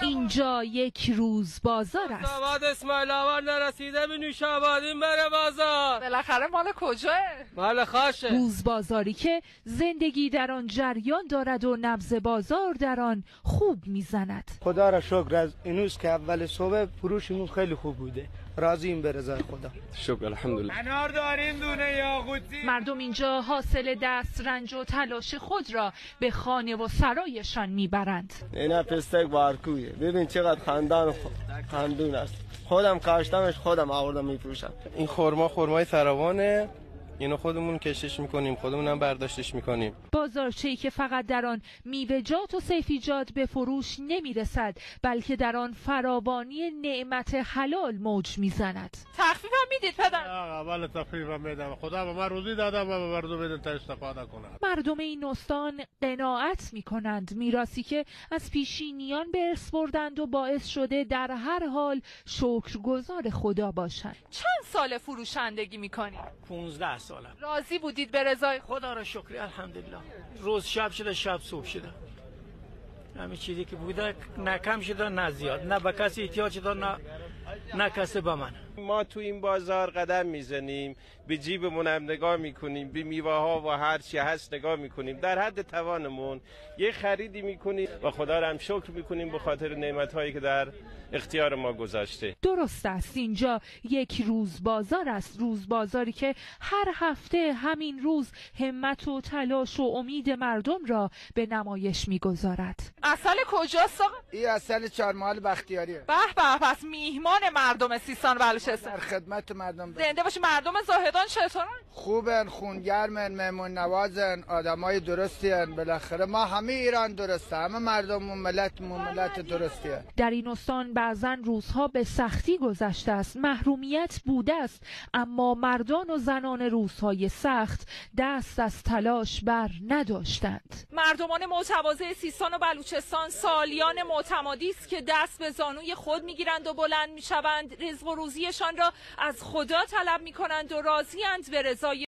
اینجا یک روز بازار است. سواد اسماعیل آباد نرسیده به نوشابادین بره بازار. بالاخره مال کجاه؟ مال خاشه. روز بازاری که زندگی در آن جریان دارد و نبز بازار در آن خوب می‌زند. خدا را شکر از اینوز که اول صبح فروشمون خیلی خوب بوده. راضیم به رضای خدا. شکر الحمدلله. انار داریم دونه یاقوتی مردم اینجا حاصل دست رنج و تلاش خود را به خانه و سرایشان می‌برند. اینا پستک بارکویه ببین چقدر خندان خندون است. خودم کاشتمش خودم آوردم میفروشم. این خورما خورمای فراوانه. اینو خودمون کشش می‌کنیم خودمون هم برداشتش می‌کنیم. بازارچه‌ای که فقط در آن میوه‌جات و سیفیجات به فروش نمی‌رسد بلکه در آن فراوانی نعمت حلال موج می‌زند. تخفیف هم می‌دید پدر. اول تخفیفم میدم. خدا به من روزی دادم و به مردم بده تا استفاده کنند مردم این استان قناعت می کنند میراسی که از پیشینیان به ارث بردند و باعث شده در هر حال شکرگزار خدا باشند. چند سال فروشندگی می‌کنی؟ 15 سالم. راضی بودید به رضای خدا را شکر الحمدلله. روز شب شده شب صبح شده. همین چیزی که بوده نه کم شده نه زیاد. نه به کسی احتیاج شده نه نه کسی به من. ما تو این بازار قدم می‌زنیم به جیبمون هم نگاه می‌کنیم به میوه ها و هر چی هست نگاه می‌کنیم. در حد توانمون یه خریدی می‌کنیم و خدا رو هم شکر می‌کنیم به خاطر نعمت هایی که در اختیار ما گذاشته. درست است. اینجا یک روز بازار است. روز بازاری که هر هفته همین روز همت و تلاش و امید مردم را به نمایش می‌گذارد. اصل کجاست این اصل چهارمحال بختیاریه. به به پس میهمان مردم سیستان و در خدمت مردم زنده باشی مردم زاهدان چطورن؟ خوبن خونگرمن مهمون نوازن آدمای درستین. بالاخره ما همه ایران درسته همه مردم و ملتمون ملت درستیه. در این استان بعضا روزها به سختی گذشته است محرومیت بوده است اما مردان و زنان روزهای سخت دست از تلاش بر نداشتند. مردمان متواضع سیستان و بلوچستان سالیان معتمادی است که دست به زانوی خود می‌گیرند و بلند می‌شوند. رزق و روزیشان را از خدا طلب می‌کنند و راضیاند به رضای